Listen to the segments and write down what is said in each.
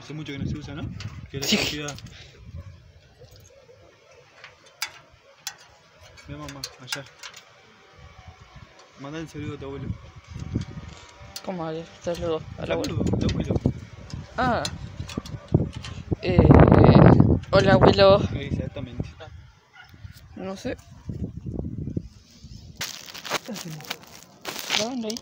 Hace mucho que no se usa, ¿no? Que la Sí. velocidad. Mira mamá, allá. Manda el saludo a tu abuelo. ¿Cómo vale? Saludo al abuelo. Saludo, tu abuelo. Ah. Eh, hola abuelo. Exactamente. No sé. ¿Qué estás haciendo? Grabando ahí.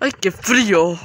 ¡Ay, qué frío!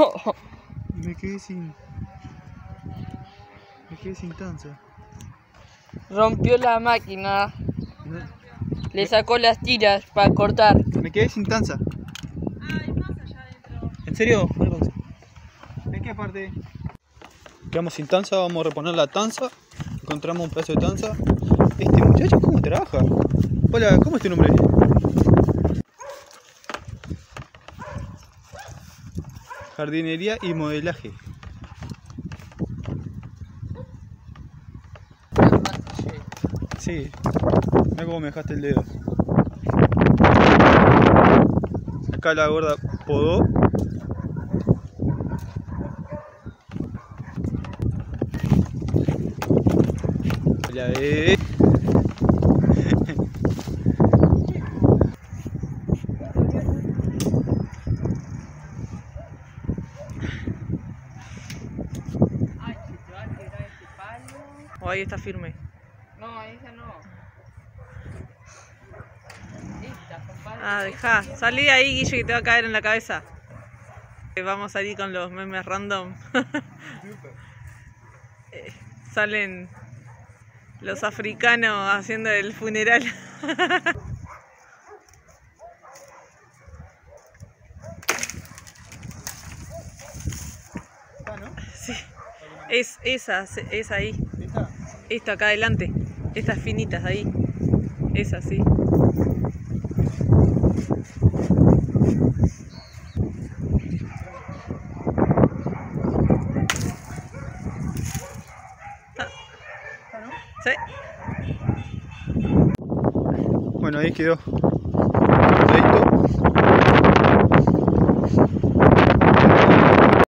Me quedé sin. Me quedé sin tanza. Rompió la máquina. Le sacó las tiras para cortar. Me quedé sin tanza. ¿En serio? Dale pausa. ¿En qué parte? Quedamos sin tanza, vamos a reponer la tanza. Encontramos un pedazo de tanza. Este muchacho, ¿cómo trabaja? Hola, ¿cómo es tu nombre? Jardinería y modelaje. Sí, mira cómo me dejaste el dedo. Acá la gorda podó. La. O ahí está firme. No, esa no. Ah, deja. Salí de ahí, Guille, que te va a caer en la cabeza. Eh, Vamos a salir con los memes random. Eh, Salen los africanos haciendo el funeral. Sí. Es esa, es ahí. ¿Esta? Esta acá adelante. Estas finitas ahí. Esa. Sí. bueno, ahí quedó.